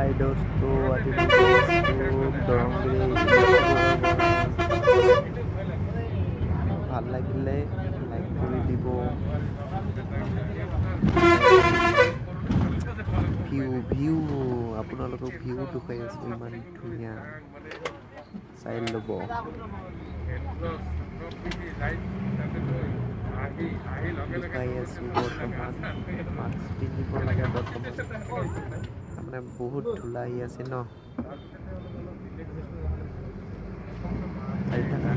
হাই দোস্ত ভাল লাগিলে লাইক কৰি দিব ভিউ ভিউ আপোনালোকক ভিউ দেখুৱাই আছোঁ ইমান ধুনীয়া চাই ল'ব বৰ্তমান মাস্ক পিন্ধিব লাগে বৰ্তমান তাৰমানে বহুত ধূলা আহি আছে ন? থাকা